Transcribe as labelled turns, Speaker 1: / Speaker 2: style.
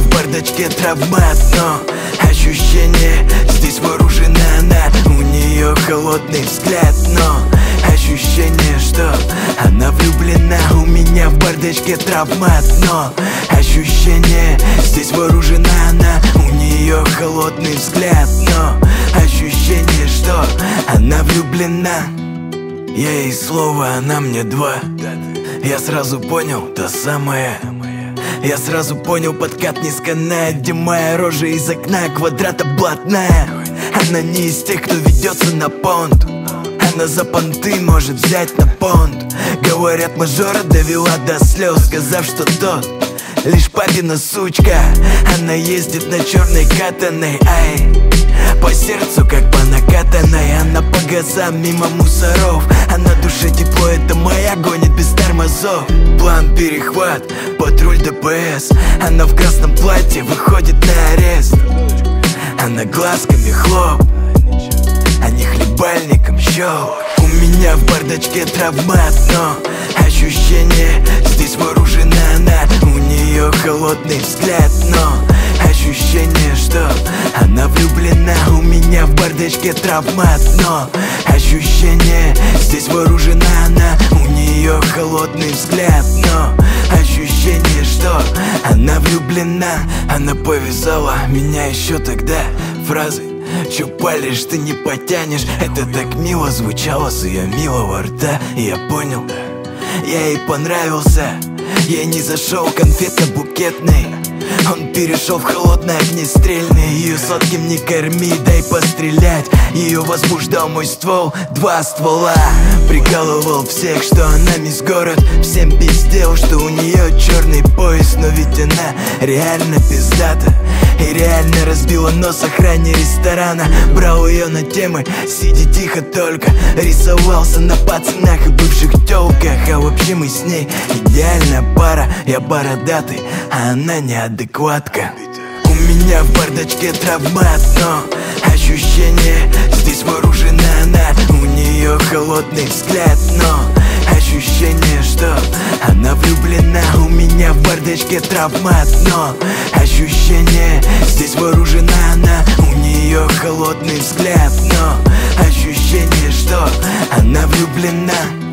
Speaker 1: бардачке травмат Но ощущение, здесь вооружена она У нее холодный взгляд, но ощущение, что она влюблена У меня в бардачке травмат, но ощущение, здесь вооружена она У нее холодный взгляд, но ощущение, что она влюблена. Я ей слово, она мне два. Я сразу понял, та самая я сразу понял, подкат не сканает Где моя рожа из окна квадрата блатная Она не из тех, кто ведется на понт. Она за понты может взять на понт. Говорят, мажора довела до слез Сказав, что тот лишь папина сучка. Она ездит на черной катаной, ай. По сердцу, как по накатанной Она по газам мимо мусоров Душе тепло, это моя гонит без тормозов План перехват, патруль ДПС. Она в красном платье выходит на арест. Она глазками хлоп А хлебальником щелк У меня в бардачке травмат, но Ощущение, здесь вооружена она. У нее холодный взгляд, но Ощущение, что она влюблена. У меня в бардачке травмат, но Ощущение, холодный взгляд, но Ощущение, что она влюблена. Она повязала меня еще тогда фразой Чё палишь, ты не потянешь Это так мило звучало с ее милого рта я понял, я ей понравился. Я не зашел конфетно-букетный он перешел в холодное огнестрельное. Ее сладким не корми, дай пострелять. Ее возбуждал мой ствол, два ствола. Прикалывал всех, что она мисс город. Всем пиздел, что у нее черный пояс. Но ведь она реально пиздата. И реально разбила нос охране ресторана. Брал ее на темы, сиди тихо только. Рисовался на пацанах и бывших телках А вообще мы с ней идеальная пара Я бородатый, а она неадекватка. У меня в бардачке травмат, но Ощущение, здесь вооружена она. У нее холодный взгляд, но Ощущение, что она влюблена. У меня в бардачке травмат, но Ощущение, здесь вооружена она. У нее холодный взгляд, но Ощущение, что она влюблена